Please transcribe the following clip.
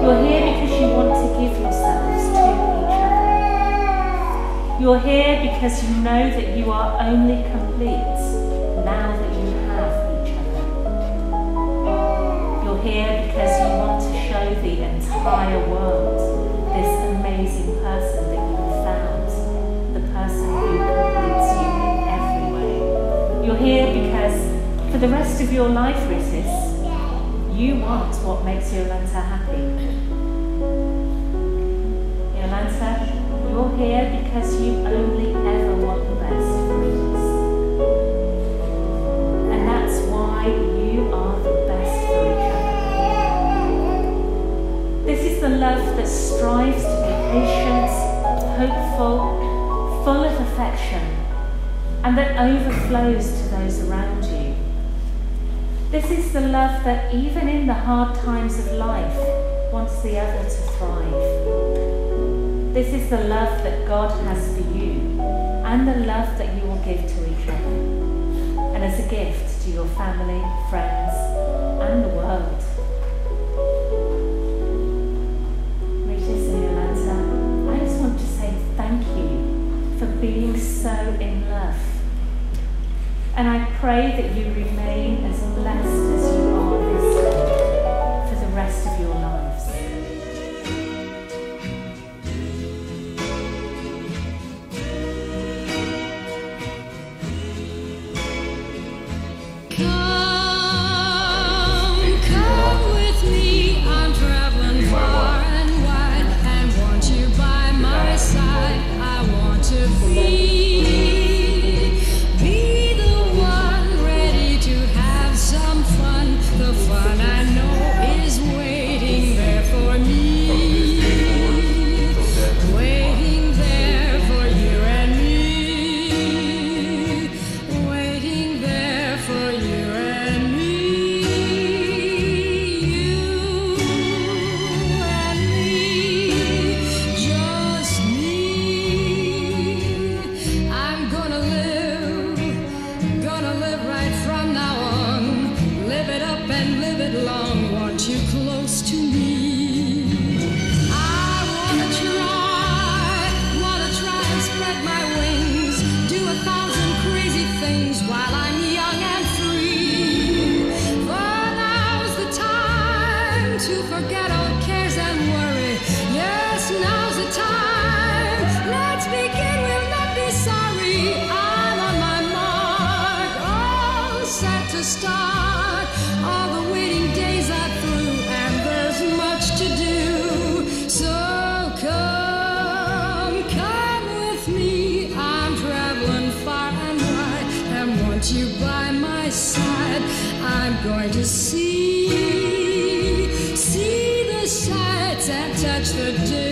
You're here because you want to give yourselves to each other. You're here because you know that you are only complete now that you have each other. You're here because you want to show the entire world this amazing person that you have found, the person who completes you in every way. You're here because for the rest of your life, resist you want what makes Jolanta happy. Jolanta, you're here because you only ever want the best for us. And that's why you are the best for each other. This is the love that strives to be patient, hopeful, full of affection, and that overflows to those around you. This is the love that, even in the hard times of life, wants the other to thrive. This is the love that God has for you and the love that you will give to each other and as a gift to your family, friends, and the world. Rytis and Jolanta, I just want to say thank you for being so in love. And I pray that you remain as blessed as you are this day for the rest of your lives. Come, come with me. I'm traveling far and wide and want you by my side. I want to start. All the waiting days are through, and there's much to do. So come, come with me. I'm traveling far and wide, and want you by my side, I'm going to see, see the sights and touch the dew.